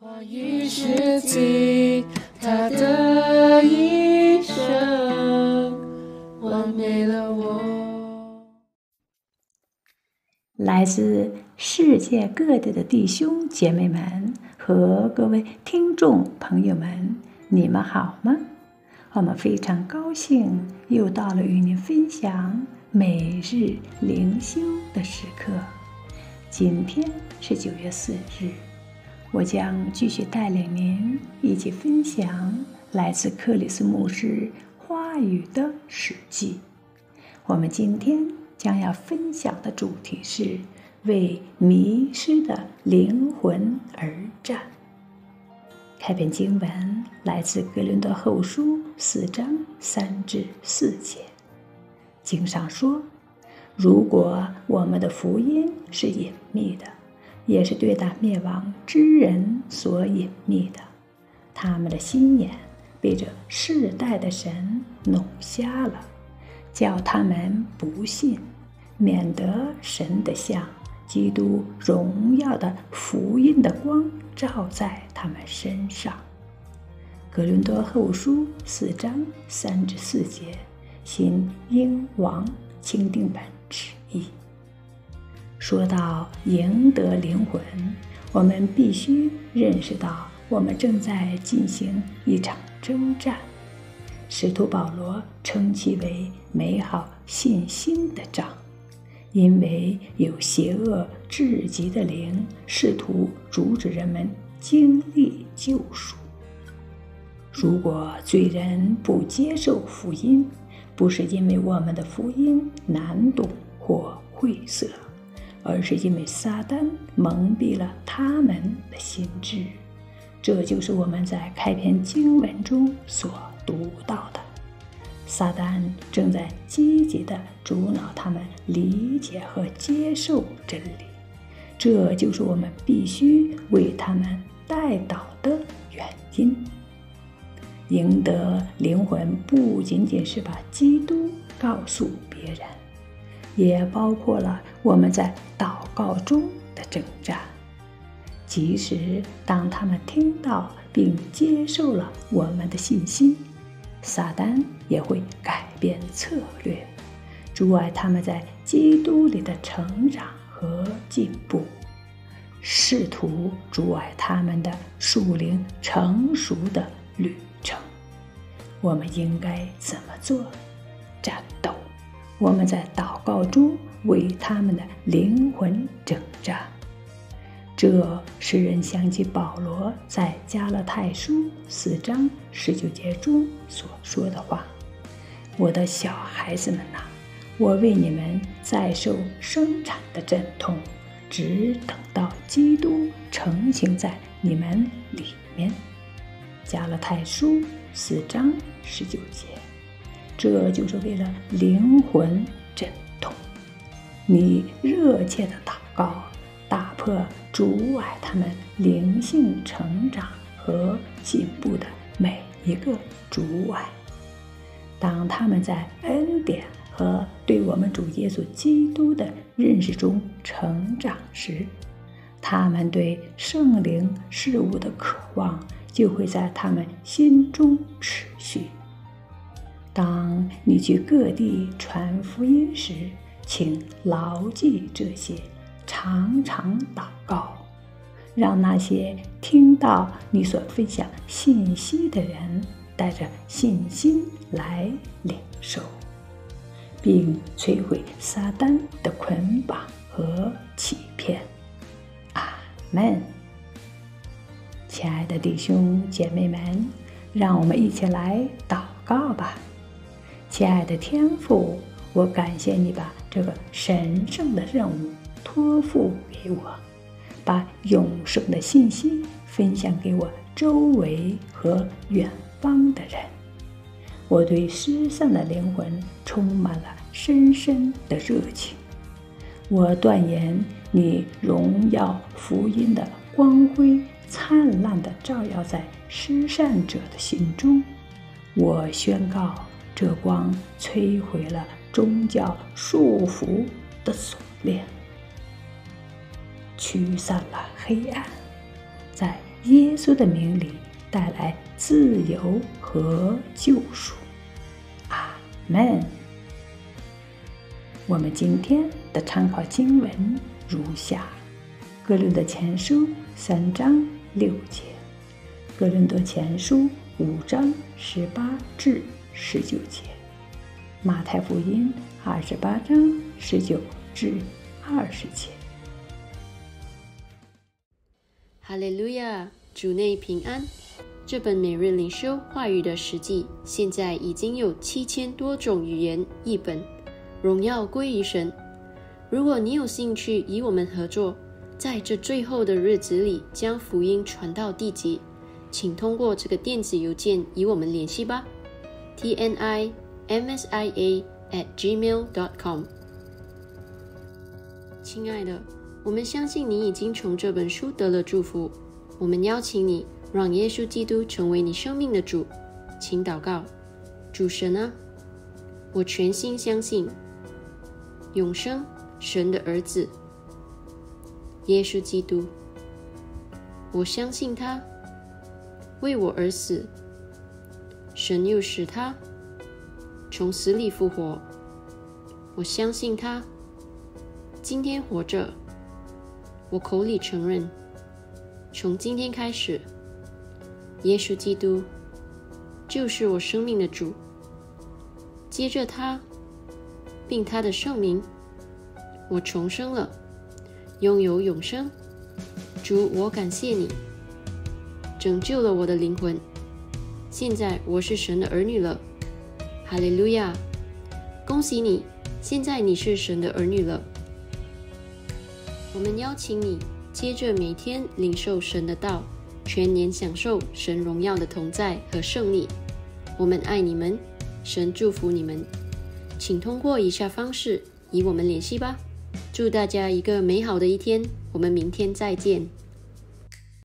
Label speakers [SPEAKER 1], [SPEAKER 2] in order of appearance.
[SPEAKER 1] 花语世纪，他的一生完美了我。
[SPEAKER 2] 来自世界各地的弟兄姐妹们和各位听众朋友们，你们好吗？我们非常高兴又到了与您分享每日灵修的时刻。今天是九月四日。我将继续带领您一起分享来自克里斯牧师花语的史记。我们今天将要分享的主题是为迷失的灵魂而战。开篇经文来自格林多后书四章三至四节。经上说：“如果我们的福音是隐秘的。”也是对那灭亡之人所隐秘的，他们的心眼被这世代的神弄瞎了，叫他们不信，免得神的像基督荣耀的福音的光照在他们身上。格伦多后书四章三至四节，新英王钦定本旨意。说到赢得灵魂，我们必须认识到，我们正在进行一场征战。使徒保罗称其为美好信心的仗，因为有邪恶至极的灵试图阻止人们经历救赎。如果罪人不接受福音，不是因为我们的福音难懂或晦涩。而是因为撒旦蒙蔽了他们的心智，这就是我们在开篇经文中所读到的。撒旦正在积极地阻挠他们理解和接受真理，这就是我们必须为他们代祷的原因。赢得灵魂不仅仅是把基督告诉别人。也包括了我们在祷告中的征战。即使当他们听到并接受了我们的信息，撒旦也会改变策略，阻碍他们在基督里的成长和进步，试图阻碍他们的属灵成熟的旅程。我们应该怎么做？战斗。我们在祷告中为他们的灵魂征战，这使人想起保罗在加勒泰书四章十九节中所说的话：“我的小孩子们呐，我为你们在受生产的阵痛，只等到基督成型在你们里面。”加勒泰书四章十九节。这就是为了灵魂阵痛，你热切的祷告，打破阻碍他们灵性成长和进步的每一个阻碍。当他们在恩典和对我们主耶稣基督的认识中成长时，他们对圣灵事物的渴望就会在他们心中持续。当你去各地传福音时，请牢记这些，常常祷告，让那些听到你所分享信息的人带着信心来领受，并摧毁撒旦的捆绑和欺骗。阿门。亲爱的弟兄姐妹们，让我们一起来祷告吧。亲爱的天父，我感谢你把这个神圣的任务托付给我，把永生的信息分享给我周围和远方的人。我对失散的灵魂充满了深深的热情。我断言，你荣耀福音的光辉灿烂地照耀在失散者的心中。我宣告。这光摧毁了宗教束缚的锁链，驱散了黑暗，在耶稣的名里带来自由和救赎。阿门。我们今天的参考经文如下：《哥林多前书》三章六节，《哥林多前书》五章十八至十九节，《马太福音》二十八章十九至二十节。
[SPEAKER 1] 哈利路亚，主内平安。这本每日灵修话语的实际，现在已经有七千多种语言译本。荣耀归于神。如果你有兴趣与我们合作，在这最后的日子里将福音传到地极，请通过这个电子邮件与我们联系吧。T n i m s i a at gmail dot com。亲爱的，我们相信你已经从这本书得了祝福。我们邀请你让耶稣基督成为你生命的主，请祷告：主神啊，我全心相信。永生神的儿子耶稣基督，我相信他为我而死，神又使他从死里复活。我相信他今天活着，我口里承认，从今天开始，耶稣基督就是我生命的主。接着他。并他的圣名，我重生了，拥有永生。主，我感谢你，拯救了我的灵魂。现在我是神的儿女了，哈利路亚！恭喜你，现在你是神的儿女了。我们邀请你，接着每天领受神的道，全年享受神荣耀的同在和胜利。我们爱你们，神祝福你们。请通过以下方式与我们联系吧。祝大家一个美好的一天，我们明天再见。